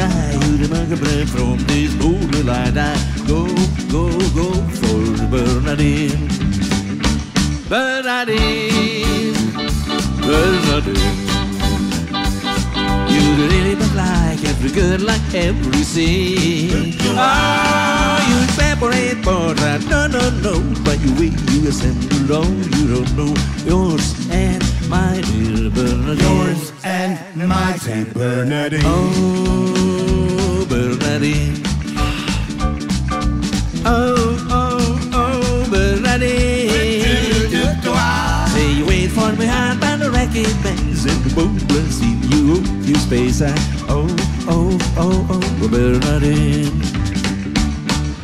tonight, you remind me from this moonlight. I go, go, go for Bernadine. Bernadine, Bernadine. You really look like every girl, like every scene. Oh, you separate, but I no, no, no. But you wait, you assemble, oh, you don't know yours and my dear Bernadine. Yours and my Saint Bernadine. Oh, Bernadine. Oh, oh, oh, Bernadine. Say you wait for me hard by the racket bangs and the boomless in you, you space. I, oh, oh, oh, oh, Bernadine.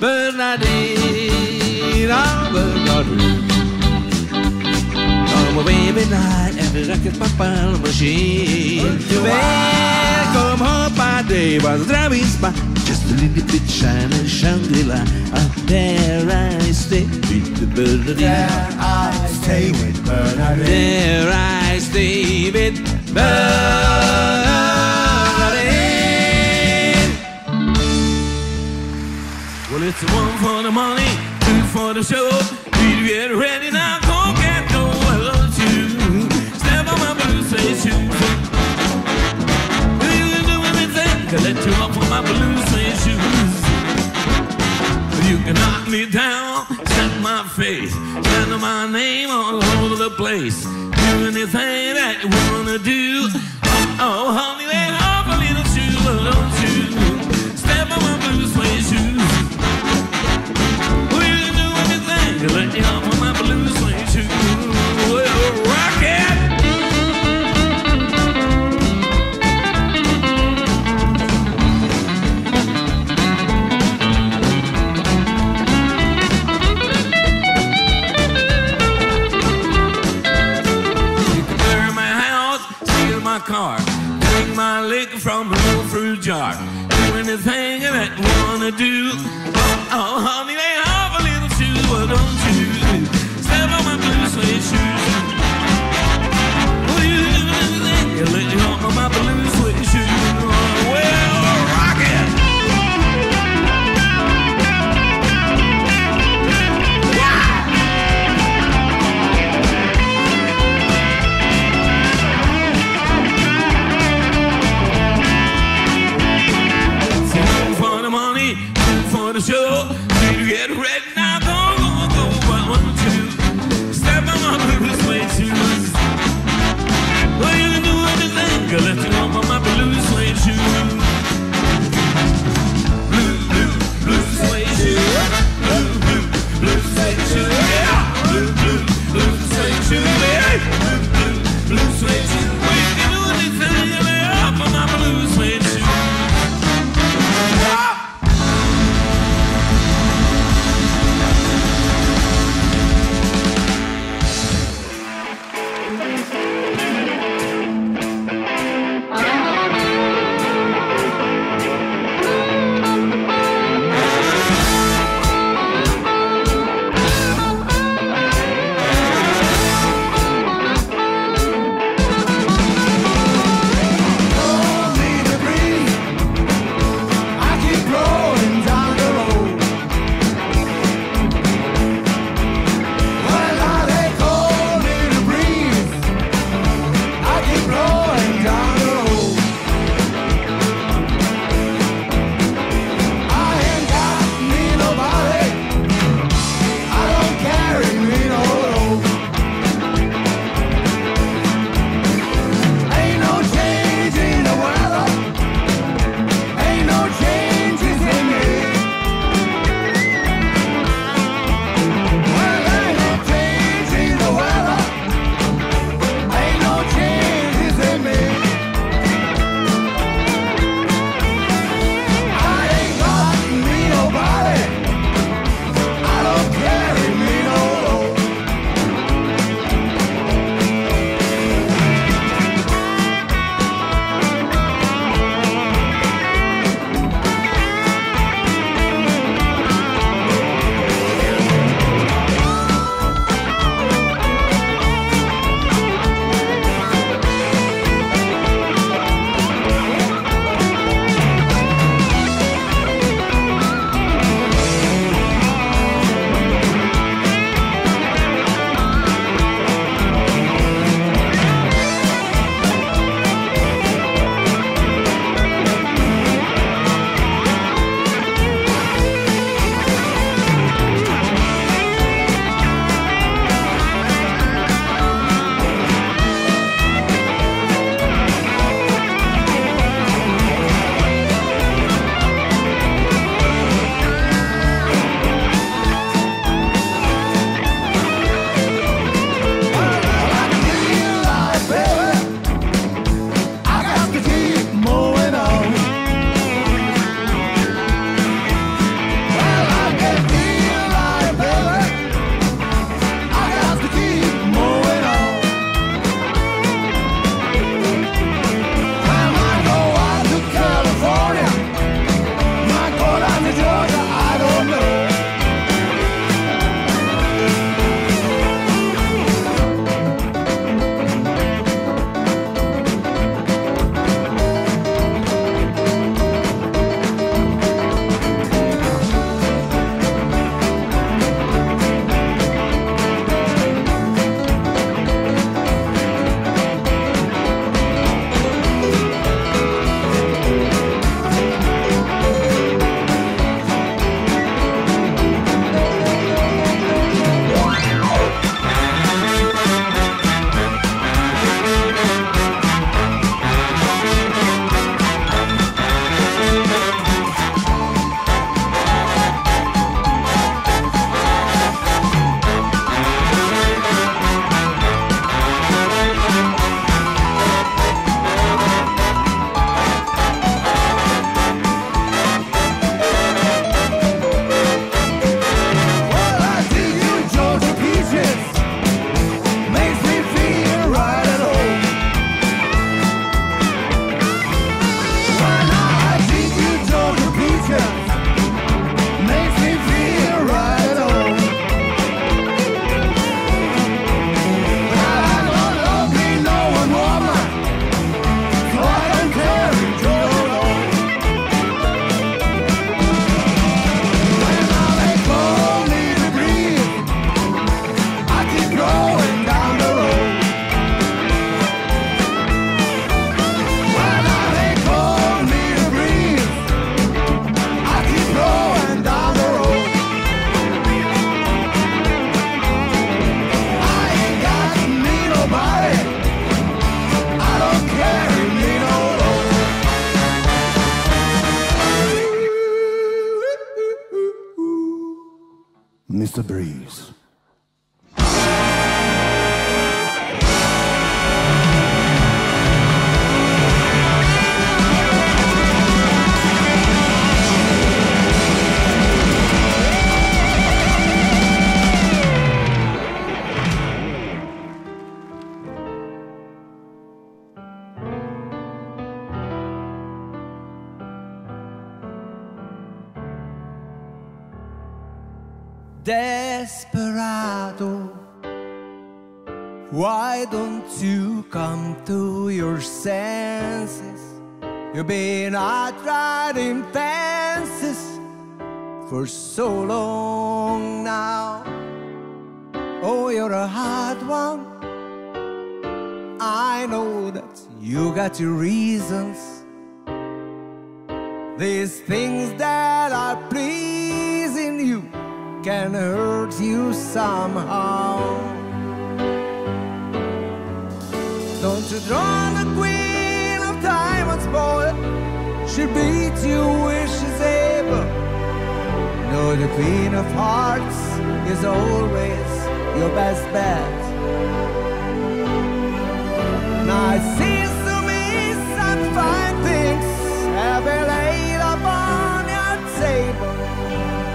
Bernadine, oh, Bernadine. Come away midnight and the racket papa machine. Well, come home by day while the driving spot. Little bit shining Shangri-La. And there I stay with Bernadine. There I stay with Bernadine. There I stay with Bernadine. Well, it's one for the money, two for the show. You get ready now, go get go. Why don't you step on my blue suede shoes? To let you off with my blue suede shoes. You can knock me down, set my face, slander my name all over the place. Do anything that you wanna do. Oh, oh honey, lay off a little shoe, don't you? Step on my blue suede shoes. You can do anything to let you off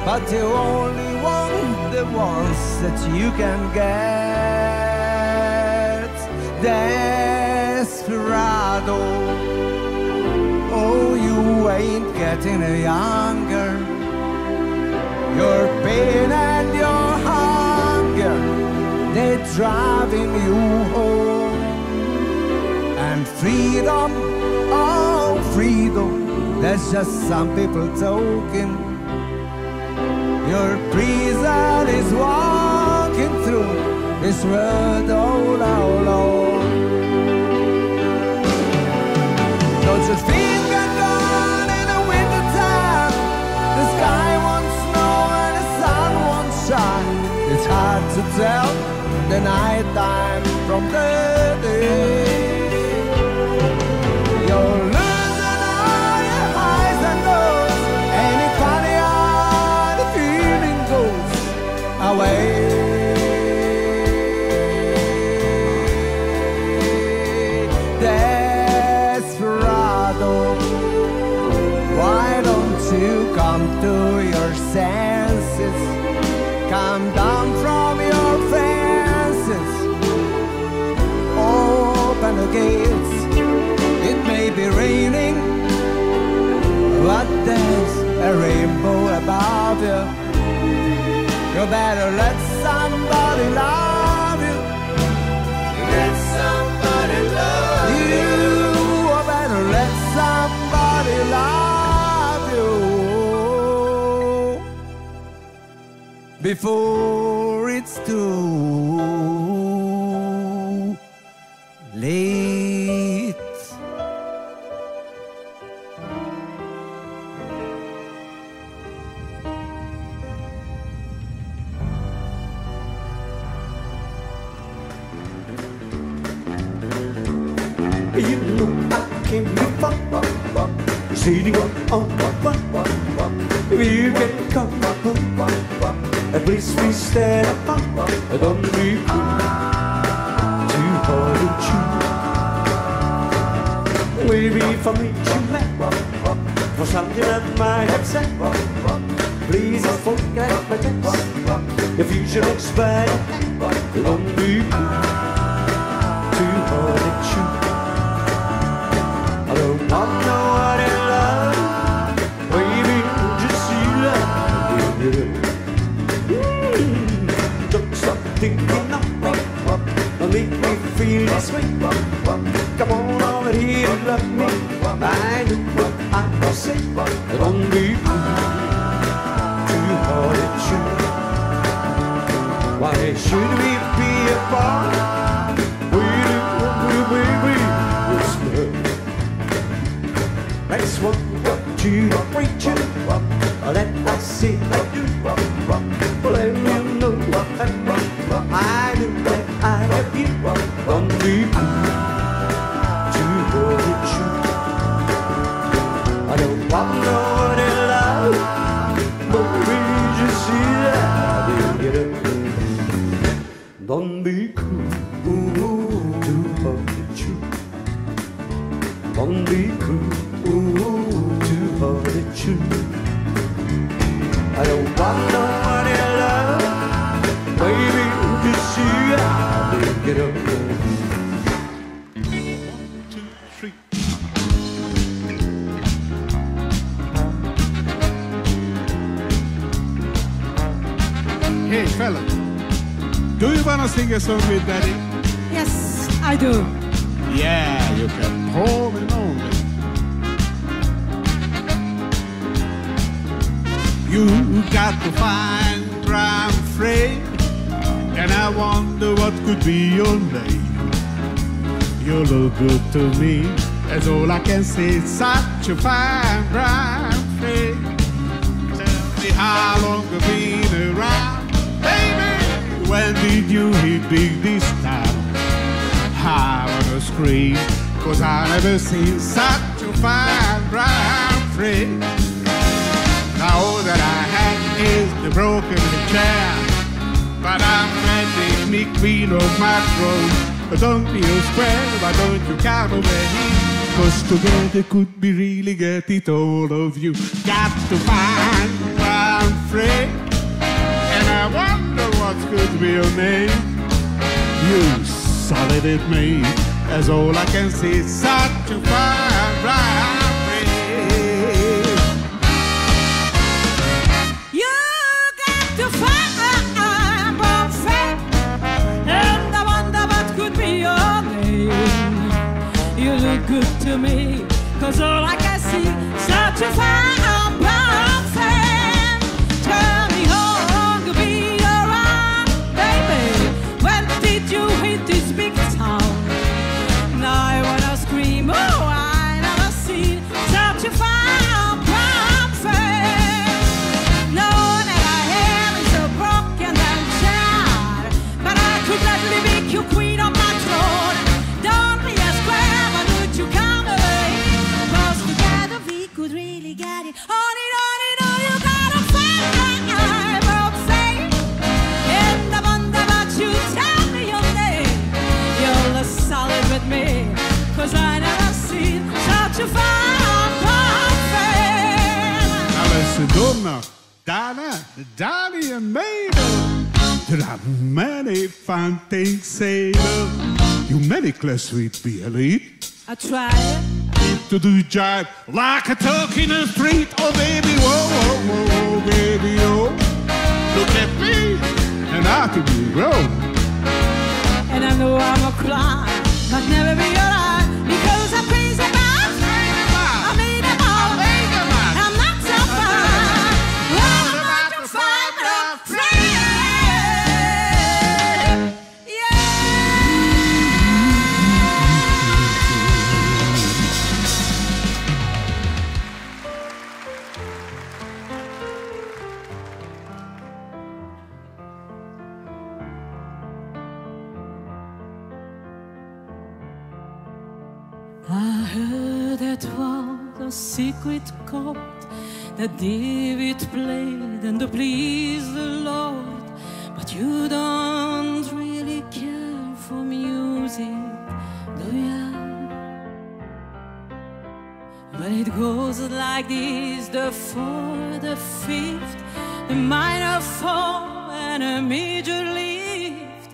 but you only want the ones that you can get. Desperado, oh, you ain't getting any younger. Your pain and your hunger, they're driving you home. And freedom, oh, freedom, that's just some people talking. Your prison is walking through this world oh, all alone. Don't you think I'm in the winter time? The sky snow and the sun shine. It's hard to tell the night time from the day. You better let somebody love you. Let somebody love you. You better let somebody love you before it's too on you can come at least we stand apart. Don't be too hard to chew. Maybe for me to laugh for something I might have said. Please don't forget my text. The future looks bad. Don't be too this. Come on over here and love me. I know what I will say. Don't be too hard to chew. Why should we be apart? We do, baby. It's love. Next one, what you preach it. Let us see I do. A fine brown Fred. Tell me how long you've been around, baby. When did you hit big this time? I wanna scream, cause I never seen such a fine brown friend. Now all that I had is the broken chair, but I'm ready, me queen of my throne. Don't be square, why don't you come over here? Cause together could be really get it all of you. Got to find brown friend, and I wonder what could be your name. You solid at me. That's all I can see. Such a fine to me, cause all I can see, such a fine Donna, Donna, Donnie and Mabel. There are many fun things said. You many class sweet be elite. I try To do jive like a talk in the street. Oh baby, whoa, whoa, whoa, whoa, baby, oh. Look at me, and I can be wrong. And I know I'm a clown, but never be alright secret chord that David played and to please the Lord. But you don't really care for music, do ya? But it goes like this, the fourth, the fifth, the minor fall, and a major lift,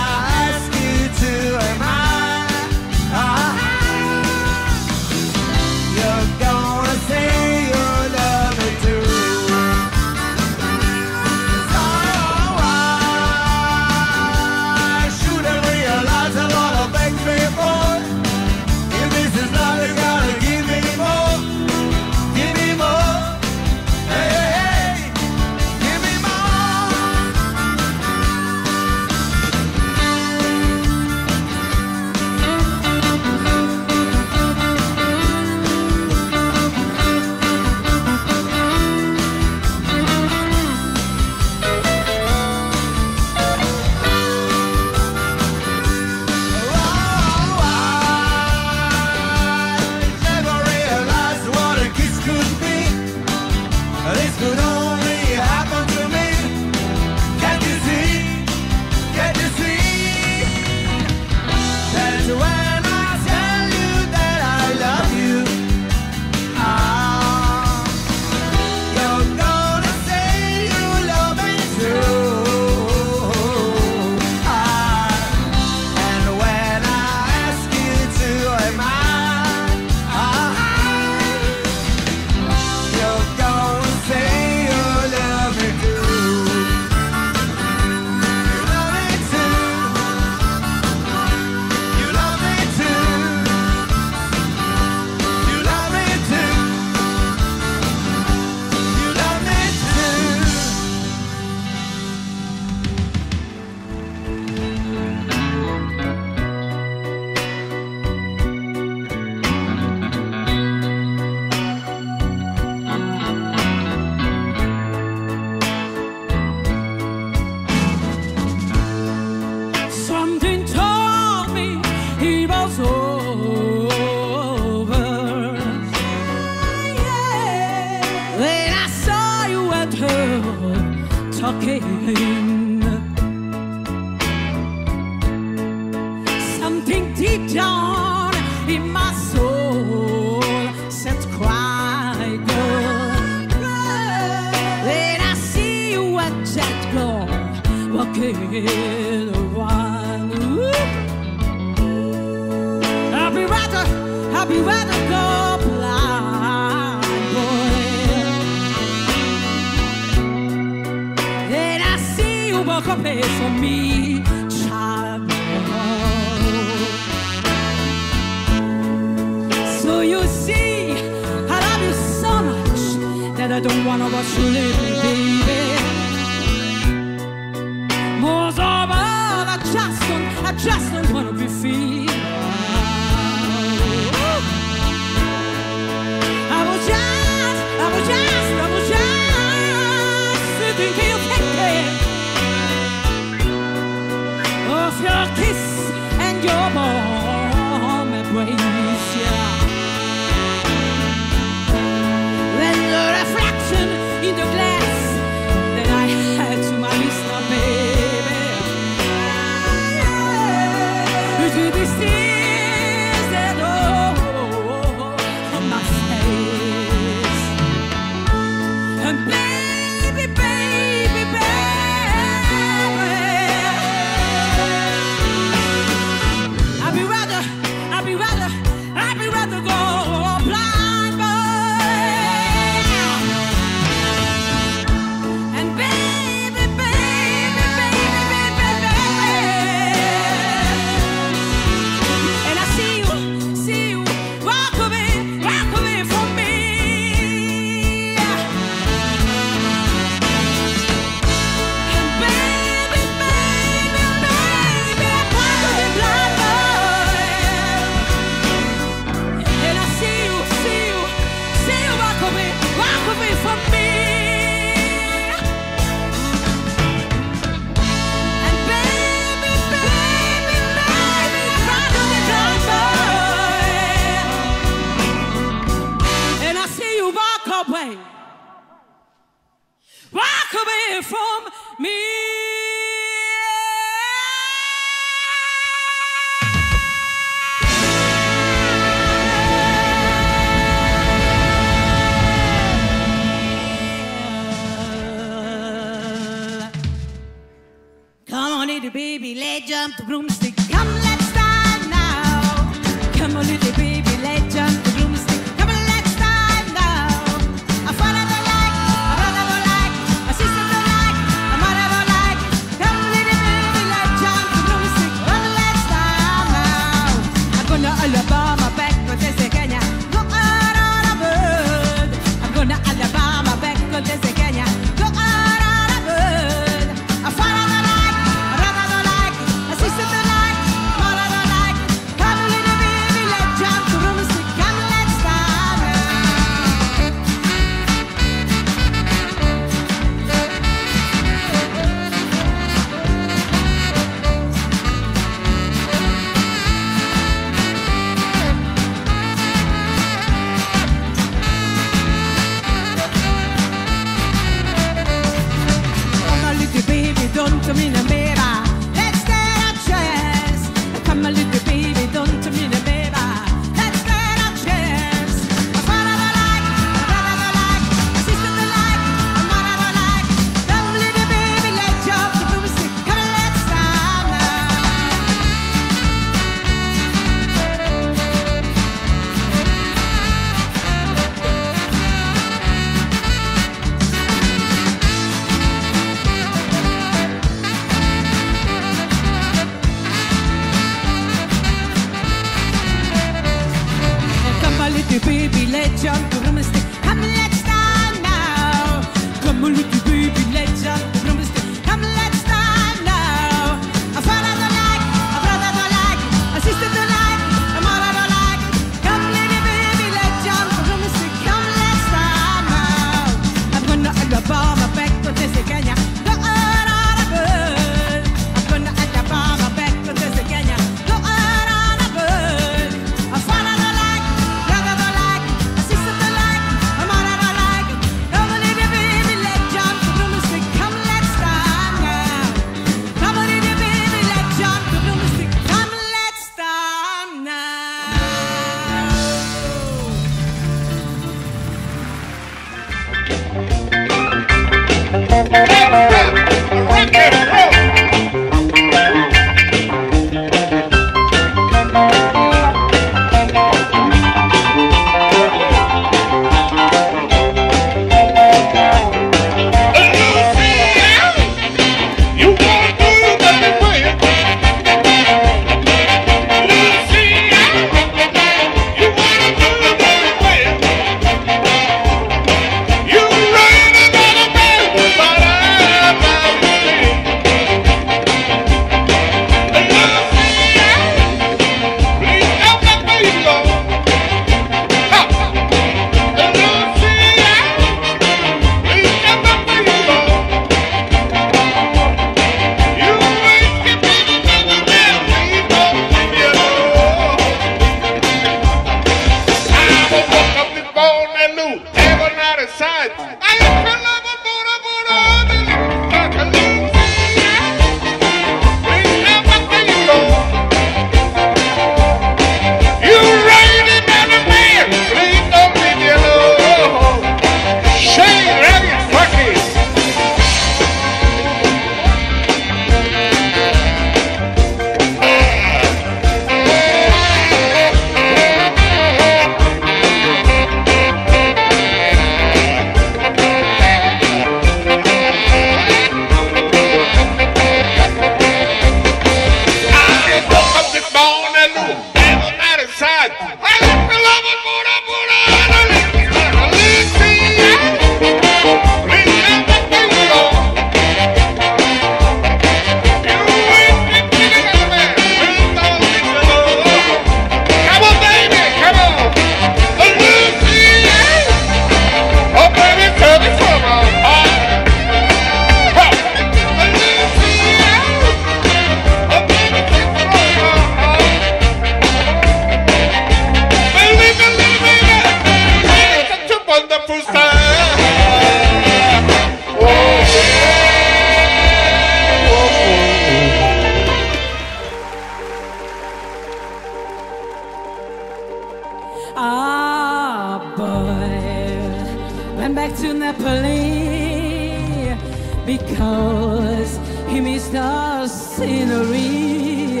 because he missed the scenery,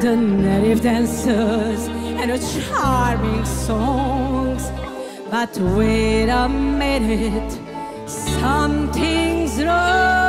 the native dancers and the charming songs. But wait a minute, something's wrong.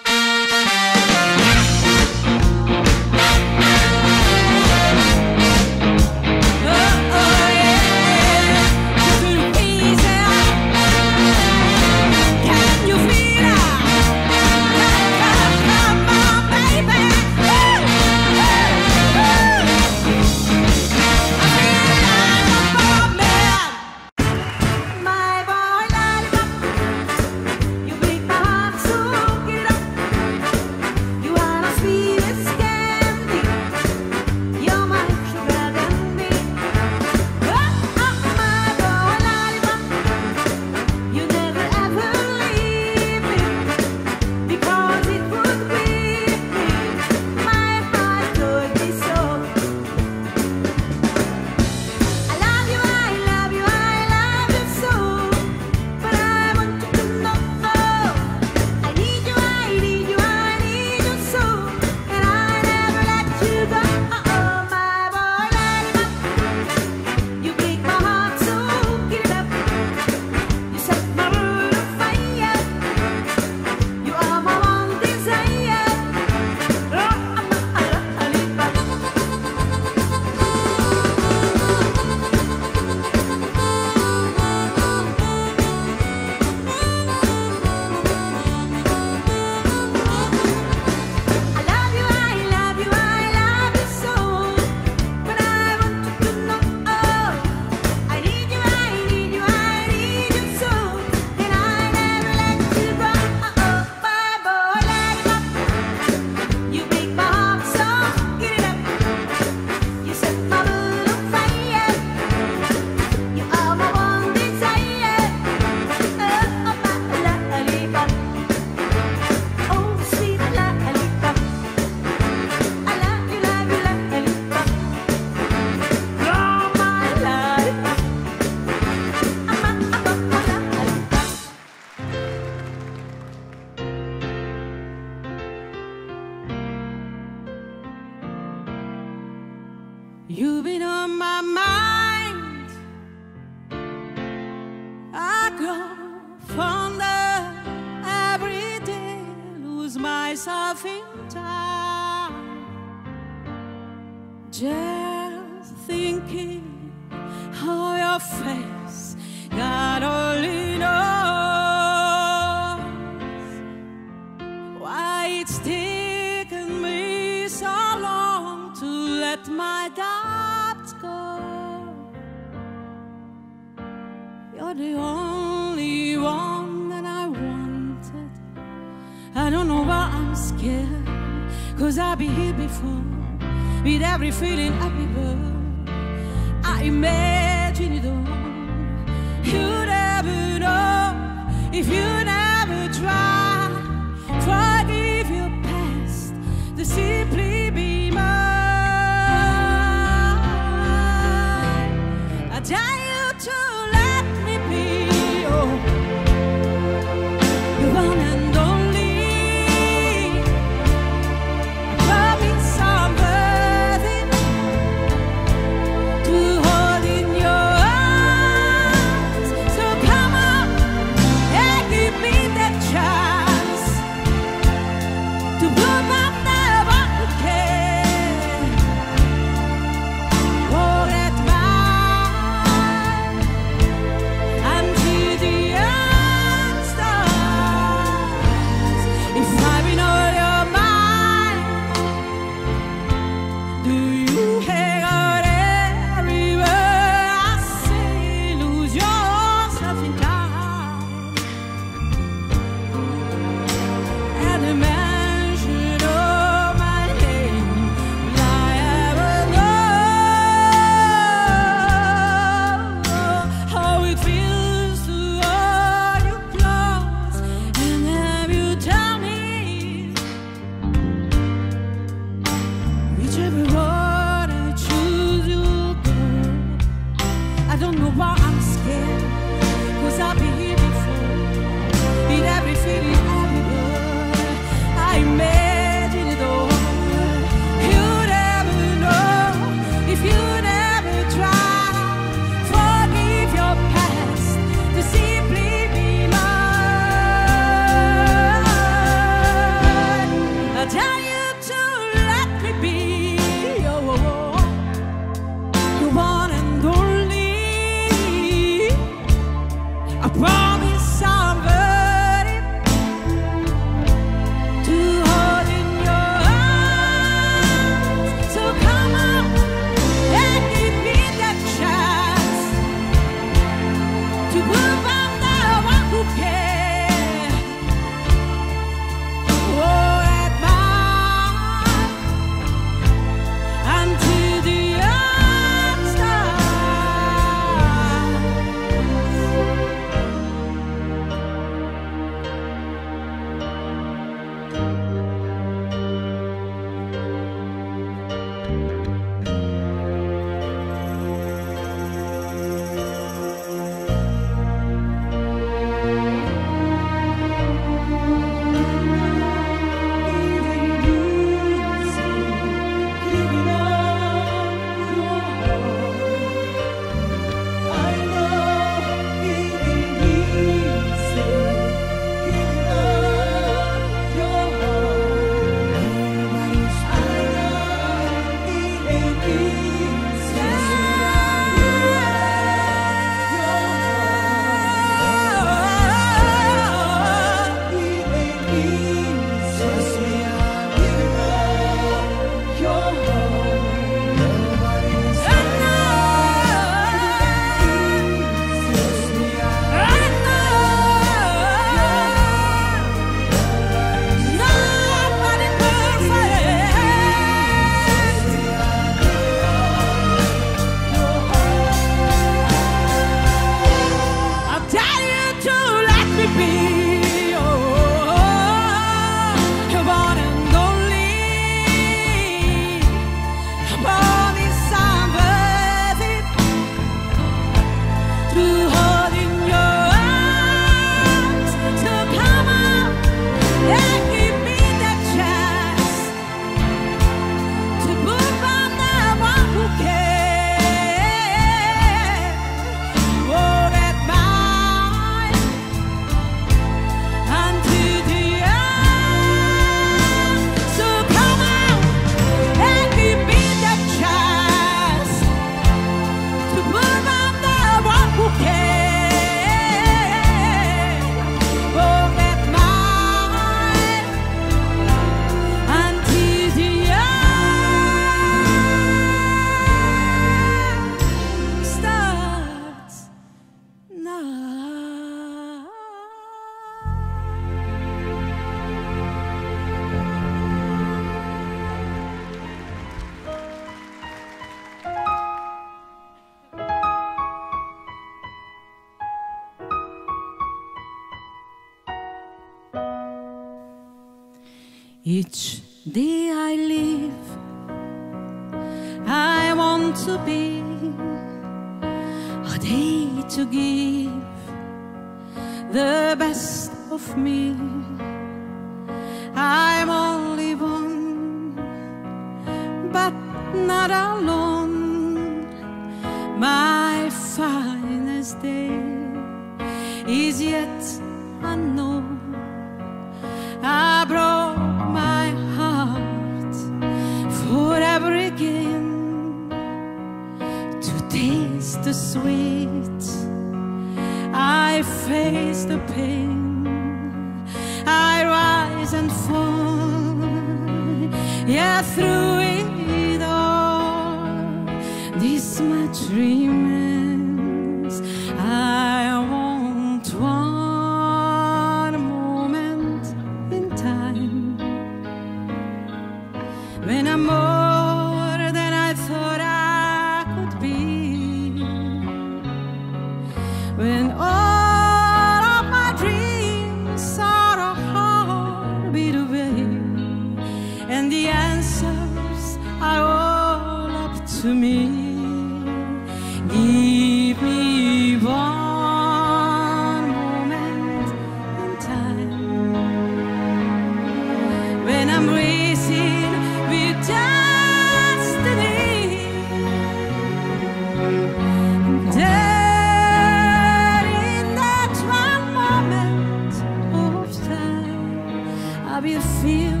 How do you feel?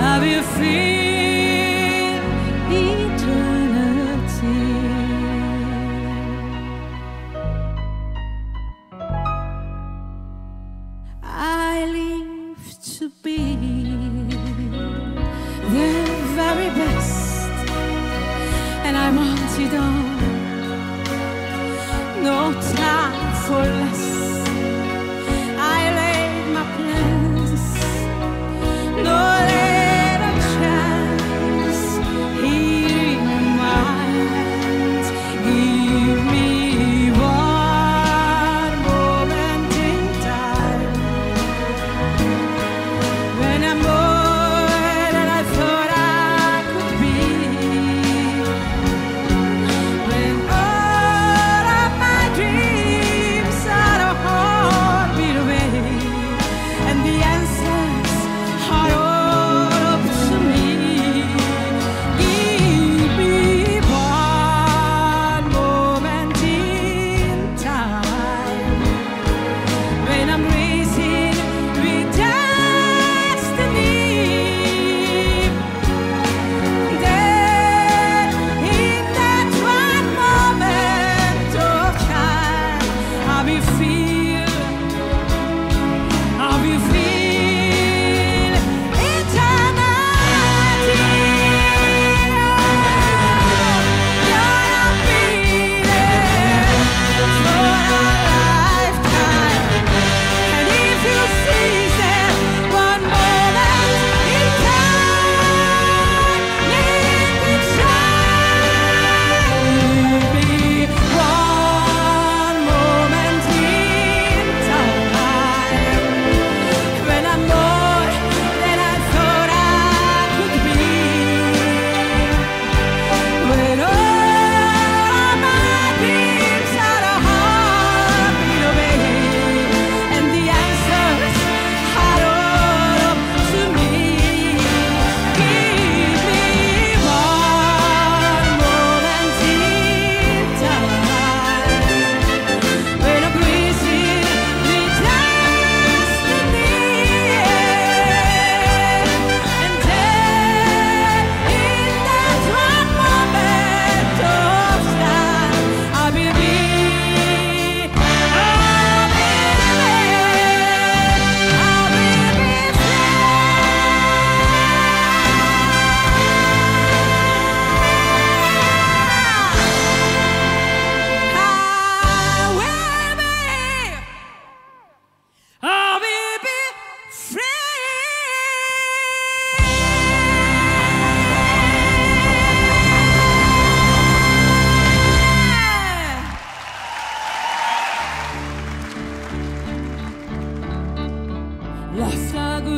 How do you feel?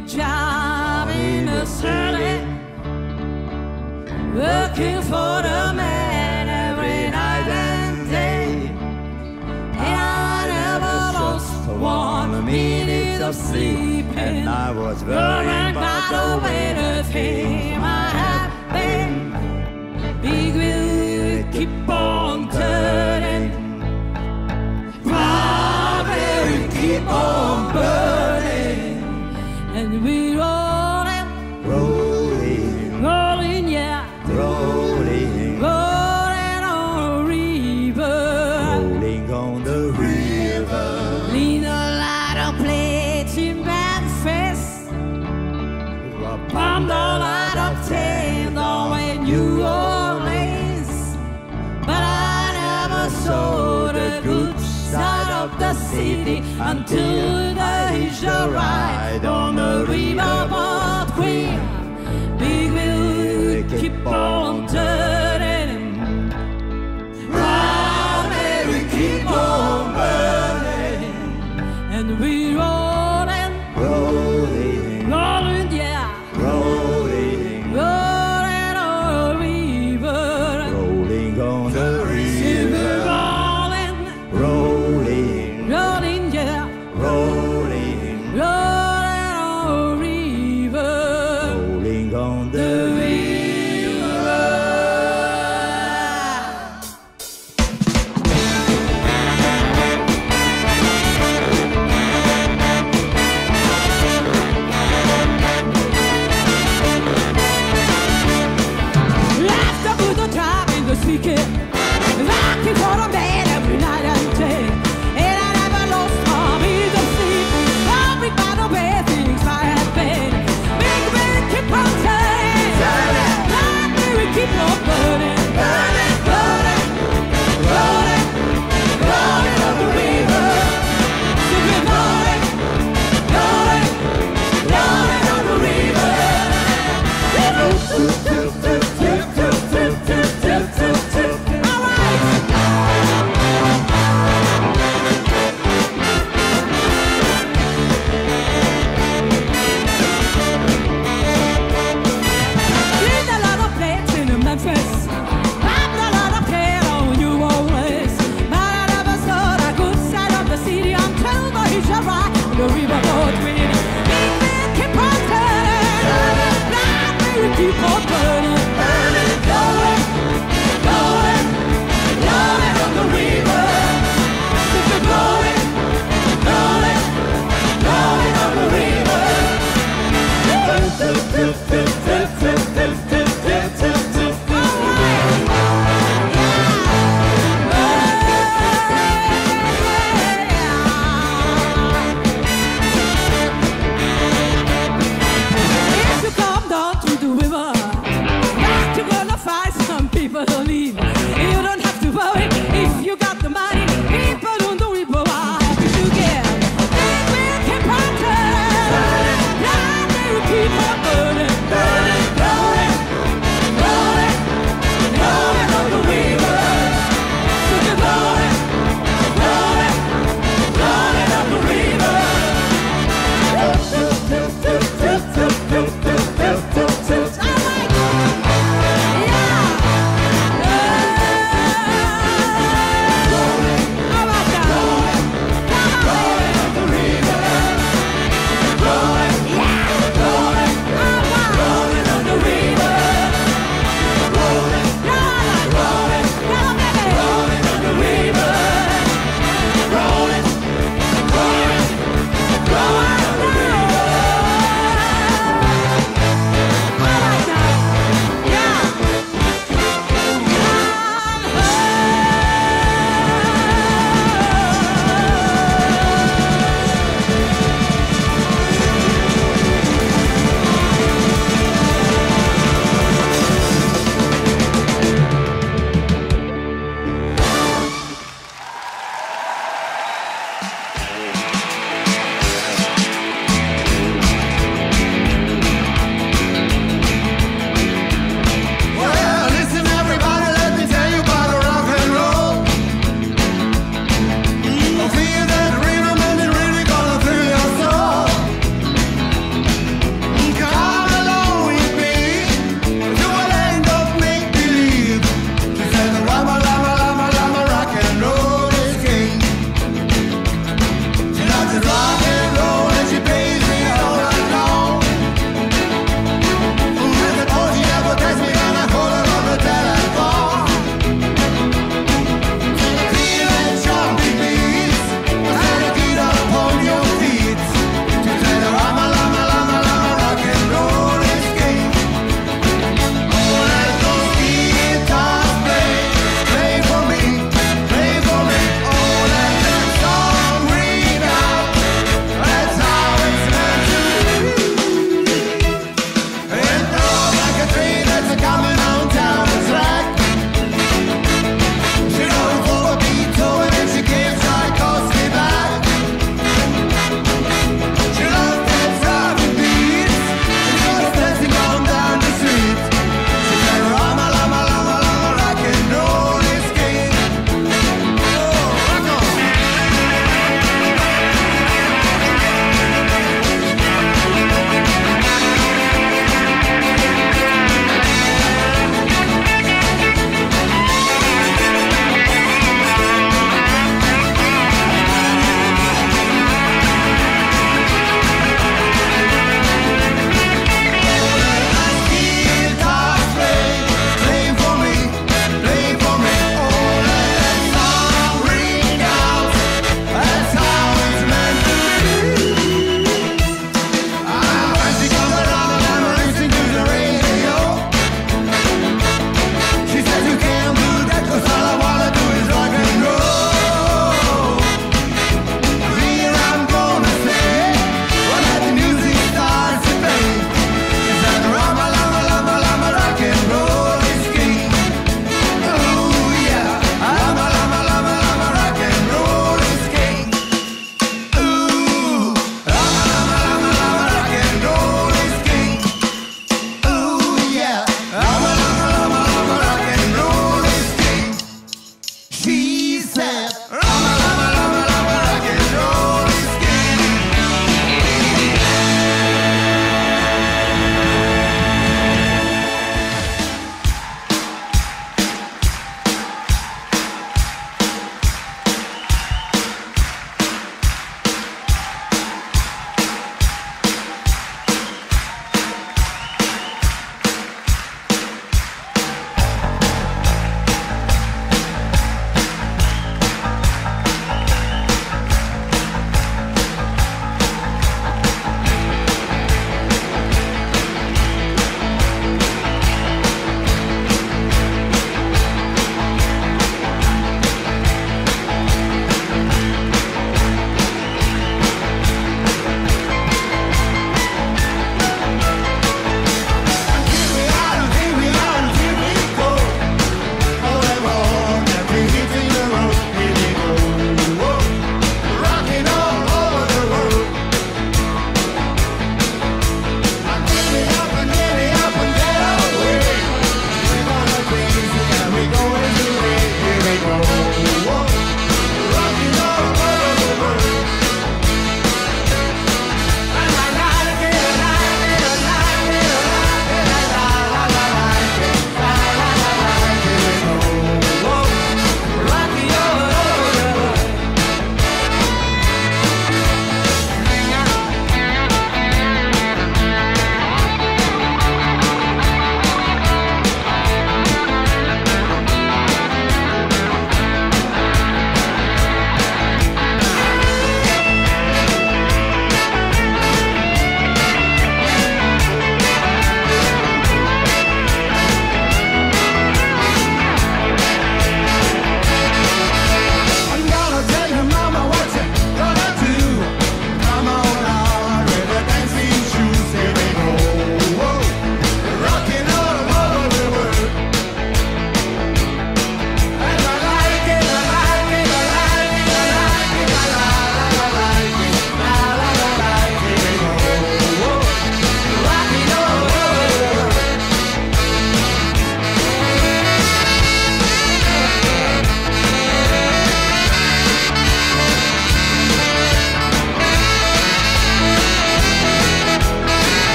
job in the city, working for the man every night and day. And I never lost one minute of sleep, and I was worried by the way the fame I have been. Big wheel keep on turning, my will keep on burning. City Until I hitched ride on the riverboat queen Big wheel keep on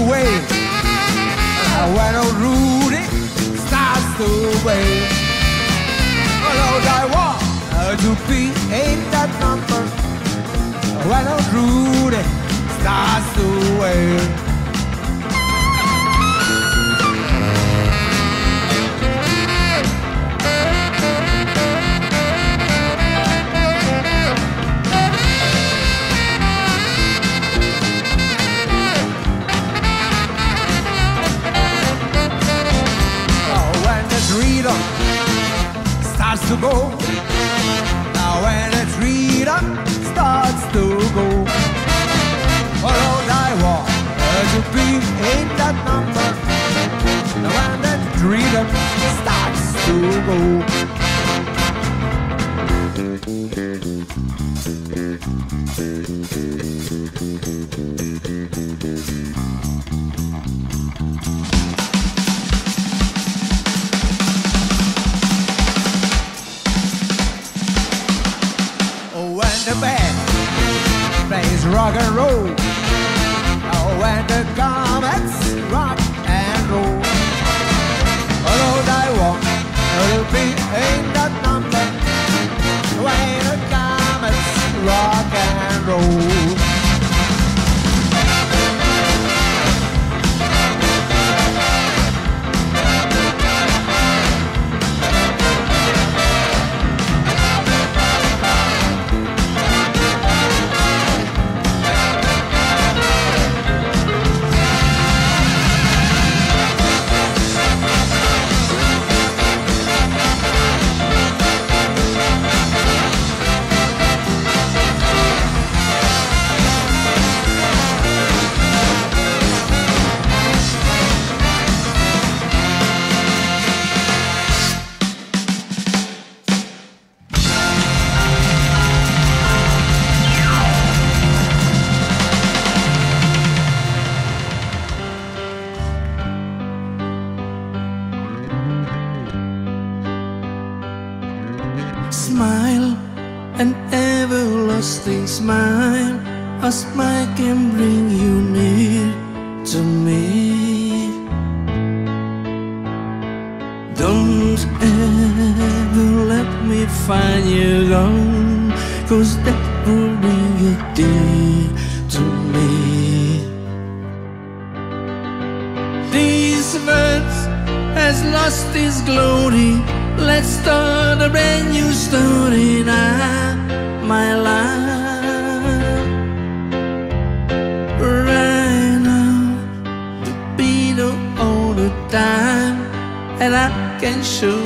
the. And when old Rudy starts to wave, oh Lord, I want to be in that number. Oh, when old Rudy starts to wave. Go, now when the rhythm starts to go, oh Lord, I want to be in that number. Now when that rhythm starts to go. Rock and roll. Oh, when the comets rock and roll. Lord, I want to be in that number. When the comets rock and roll.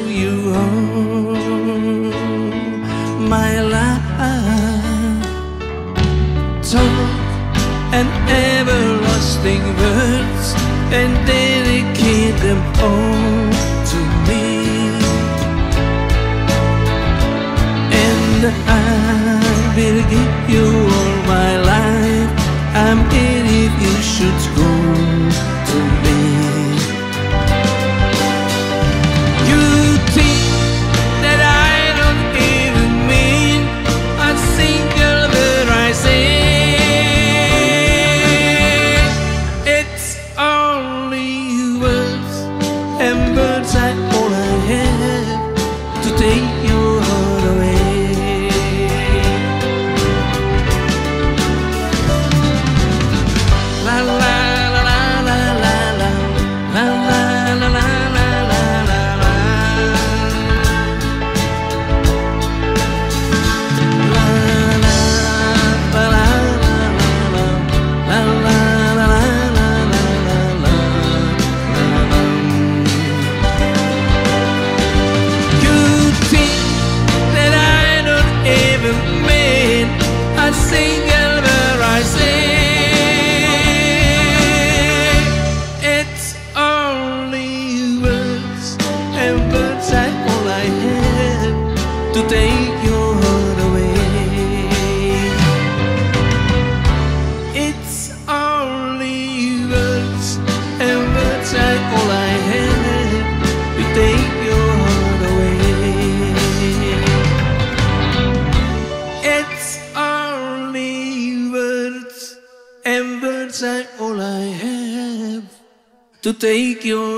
You all my life. Talk and everlasting words and dedicate them all to me. And I take your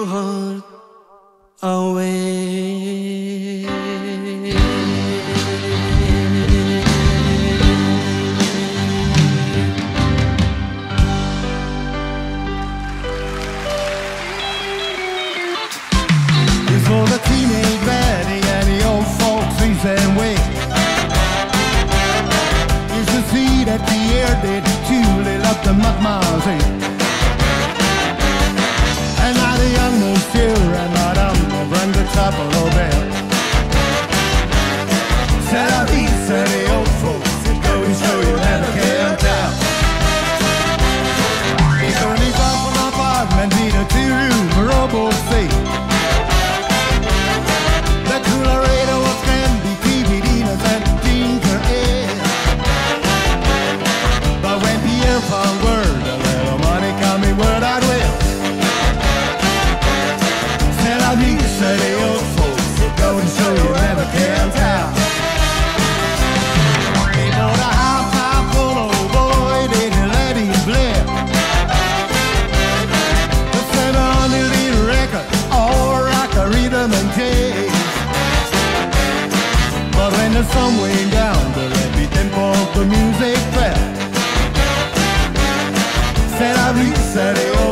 there's some down the rapid tempo of the music la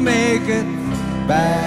make it better.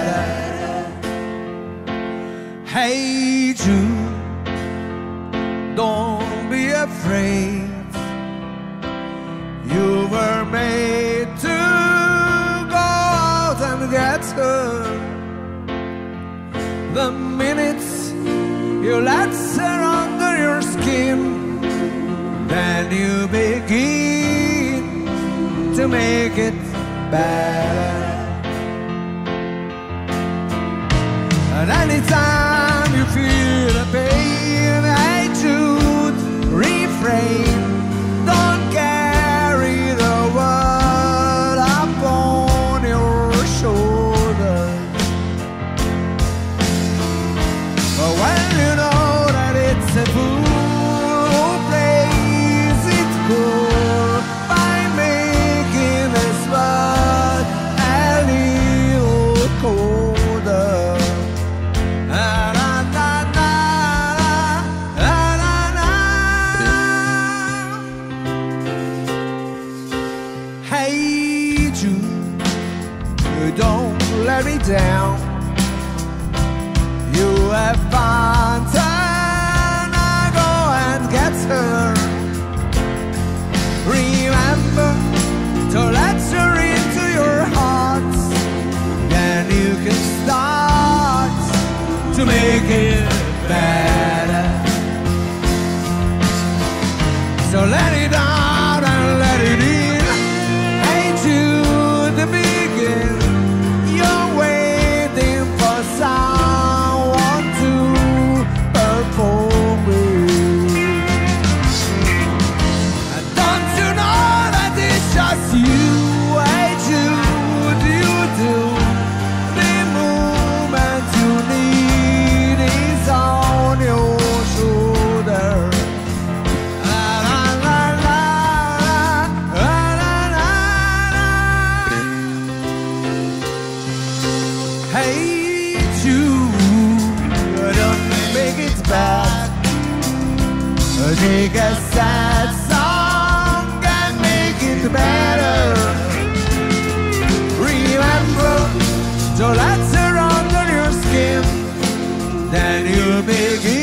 Then you begin